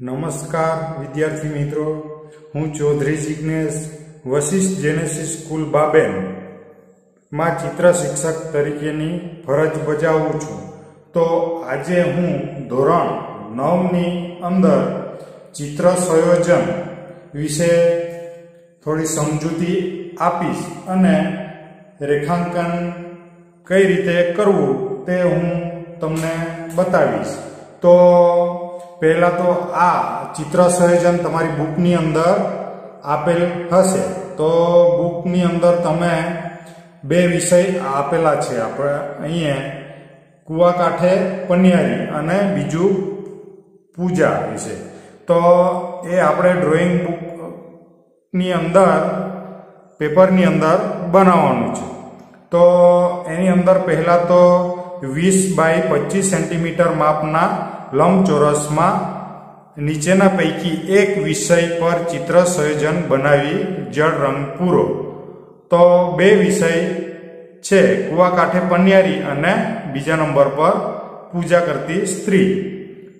નમસ્કાર, વિદ્યાર્થી મિત્રો. હું ચૌધરી જિજ્ઞેશ વશિષ્ઠ જેનેસિસ સ્કૂલ બાબેન. માં ચિત્ર શિક્ષક તરીકેની ફરજ બજાવું છું. તો આજે હું ધોરણ નવની અંદર ચિત્ર સંયોજન વિશે થોડી સમજૂતી આપીશ અને રેખાંકન કઈ રીતે કરવું તે હું તમને બતાવીશ. તો પહેલાં તો આ ચિત્ર સંયોજન તમારી બુકની અંદર આપેલ હશે. તો બુકની અંદર તમે બે વિષય આપેલા છે. આપણે અહીંયા કુવાકાંઠે પન્યારી અને બીજું પૂજા વિશે. તો એ આપણે ડ્રોઈંગ બુકની અંદર પેપરની અંદર બનાવવાનું છે. તો એની અંદર પહેલાં તો વીસ બાય પચીસ સેન્ટીમીટર માપના લંબચોરસમાં નીચેના પૈકી એક વિષય પર ચિત્ર સંયોજન બનાવી જળ રંગ પૂરો. તો બે વિષય છે કુવા કાંઠે પન્યારી અને બીજા નંબર પર પૂજા કરતી સ્ત્રી.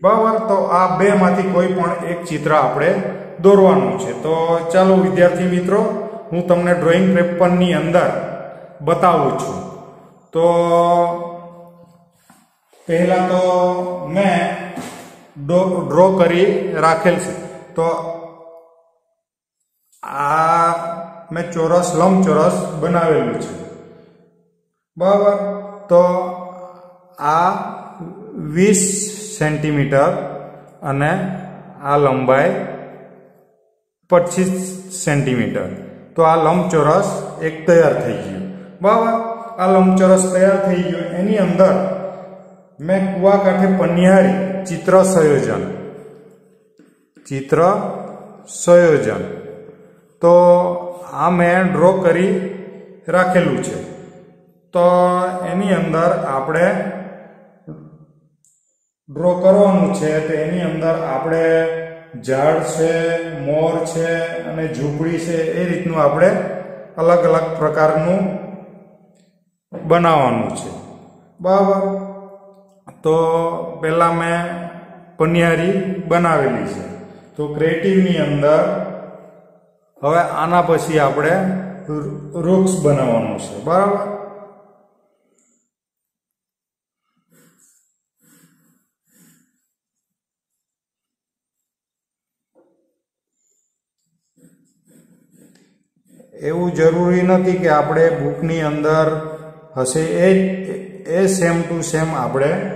બરાબર તો આ બેમાંથી કોઈ પણ એક ચિત્ર આપણે દોરવાનું છે. તો ચાલો, વિદ્યાર્થી મિત્રો, હું તમને ડ્રોઈંગ પેપરની અંદર બતાવું છું. તો પહેલા તો મેં ડ્રો કરી રાખેલ છે. તો આ મેં ચોરસ, લંબચોરસ બનાવેલું છે. બરાબર? તો આ વીસ સેન્ટીમીટર અને આ લંબાઈ પચીસ સેન્ટીમીટર. તો આ લંબચોરસ એક તૈયાર થઈ ગયું. બરાબર? આ લંબચોરસ તૈયાર થઈ ગયું. એની અંદર મેં કુવાકાંઠે પનિહારી ચિત્ર સંયોજન. ચિત્ર સંયોજન. તો આ મેં ડ્રો કરી રાખેલું છે. તો એની અંદર આપણે ડ્રો કરવાનું છે તો એની અંદર આપણે ઝાડ છે, મોર છે અને ઝૂંપડી છે એ રીતનું આપણે અલગ અલગ પ્રકારનું બનાવવાનું છે. બરાબર? તો પહેલાં મેં પનિયારી બનાવેલી છે. તો ક્રિએટિવની અંદર હવે આના પછી આપણે વૃક્ષ બનાવવાનું છે. બરાબર? એવું જરૂરી નથી કે આપણે બુકની અંદર હશે. એ એ સેમ ટુ સેમ આપણે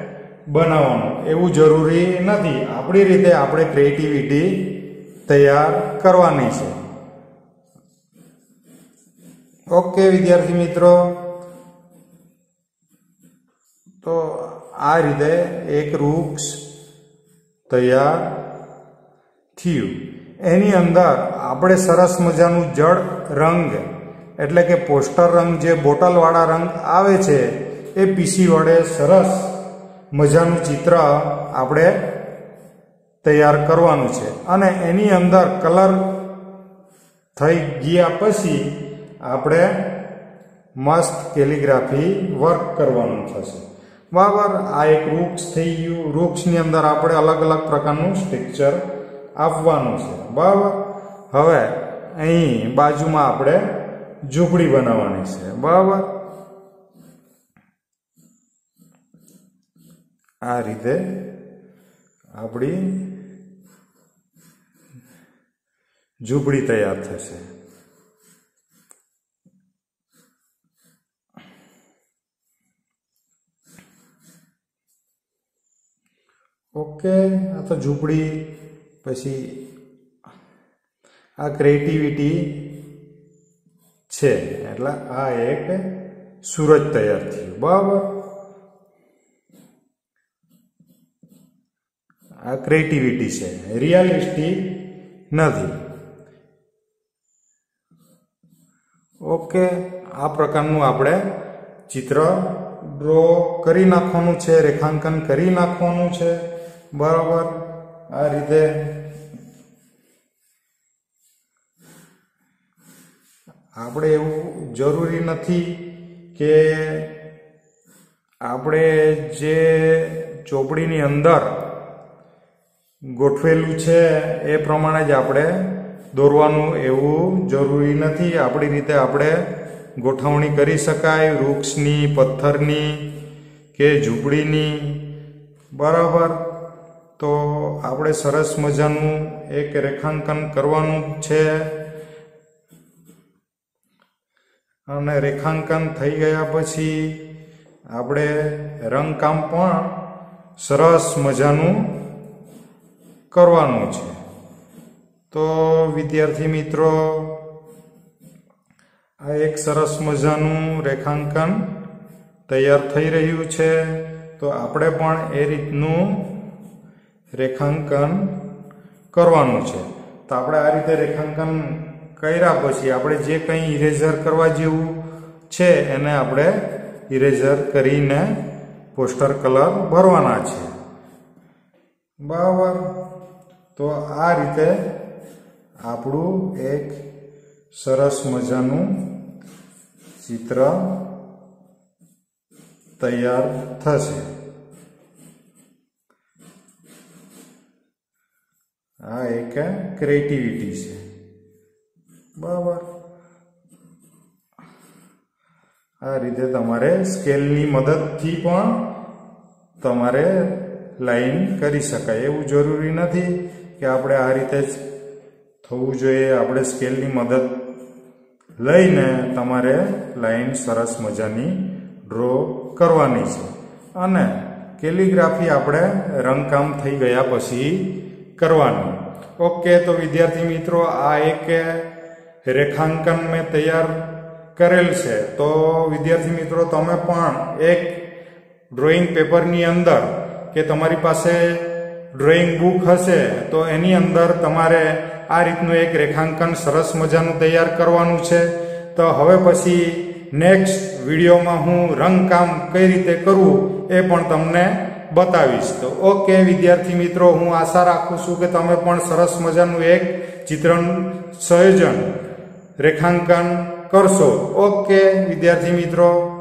બનાવવાનું. એવું જરૂરી નથી. આપણી રીતે આપણે ક્રિએટિવિટી તૈયાર કરવાની છે. ઓકે વિદ્યાર્થી મિત્રો. તો આ રીતે એક વૃક્ષ તૈયાર થયું. એની અંદર આપણે સરસ મજાનું જળ રંગ, એટલે કે પોસ્ટર રંગ, જે બોટલવાળા રંગ આવે છે, એ પીસી વડે સરસ મજાનું ચિત્ર આપણે તૈયાર કરવાનું છે. અને એની અંદર કલર થઈ ગયા પછી આપણે મસ્ત કેલિગ્રાફી વર્ક કરવાનું થશે. બરાબર આ એક વૃક્ષ થઈ ગયું. વૃક્ષની અંદર આપણે અલગ અલગ પ્રકારનું સ્ટ્રક્ચર આપવાનું છે. બરાબર? હવે અહીં બાજુમાં આપણે ઝૂંપડી બનાવવાની છે. બરાબર? આ રીતે આપણી ઝૂંપડી તૈયાર થશે. ઓકે, આ તો ઝૂંપડી, પછી આ ક્રિએટિવિટી છે. એટલે આ એક સુરજ તૈયાર થયું. બરાબર? આ ક્રિએટિવિટી છે. રિયાલિસ્ટિક નથી. ઓકે આ પ્રકારનું આપણે ચિત્ર ડ્રો કરી નાખવાનું છે, રેખાંકન કરી નાખવાનું છે. બરાબર? આ રીતે આપણે એવું જરૂરી નથી કે આપણે જે ચોપડીની અંદર ગોઠવેલું છે એ પ્રમાણે જ આપણે દોરવાનું એવું જરૂરી નથી. આપણી રીતે આપણે ગોઠવણી કરી શકાય. વૃક્ષની, પથ્થરની કે ઝૂંપડીની. બરાબર. તો આપણે સરસ મજાનું એક રેખાંકન કરવાનું છે. અને રેખાંકન થઈ ગયા પછી આપણે રંગકામ પણ સરસ મજાનું કરવાનું છે. તો વિદ્યાર્થી મિત્રો, આ એક સરસ મજાનું રેખાંકન તૈયાર થઈ રહ્યું છે. તો આપણે પણ એ રીતનું રેખાંકન કરવાનું છે. તો આપણે આ રીતે રેખાંકન કર્યા પછી આપણે જે કંઈ ઇરેઝર કરવા જેવું છે એને આપણે ઇરેઝર કરીને પોસ્ટર કલર ભરવાના છે. બરાબર? તો આ રીતે આપણું એક સરસ મજાનું ચિત્ર તૈયાર થશે. આ એક ક્રિએટિવિટી છે. બરાબર. આ રીતે તમારે સ્કેલની મદદથી પણ તમારે લાઈન કરી શકાય. એવું જરૂરી નથી. કે આપણે આ રીતે જ થવું જોઈએ, આપણે સ્કેલની મદદ લઈને તમારે લાઈન સરસ મજાની ડ્રો કરવાની છે. અને કેલિગ્રાફી આપણે રંગકામ થઈ ગયા પછી કરવાનું. ઓકે તો વિદ્યાર્થી મિત્રો, આ એક રેખાંકન મેં તૈયાર કરેલ છે. તો વિદ્યાર્થી મિત્રો, તમે પણ એક ડ્રોઈંગ પેપરની અંદર કે તમારી પાસે ડ્રોઈંગ બુક હશે, તો એની અંદર તમારે આ રીતનું એક રેખાંકન સરસ મજાનું તૈયાર કરવાનું છે. તો હવે પછી નેક્સ્ટ વિડીયોમાં હું રંગકામ કઈ રીતે કરવું એ પણ તમને બતાવીશ. તો ઓકે, વિદ્યાર્થી મિત્રો, હું આશા રાખું છું કે તમે પણ સરસ મજાનું એક ચિત્રણ સંયોજન રેખાંકન કરશો. ઓકે, વિદ્યાર્થી મિત્રો.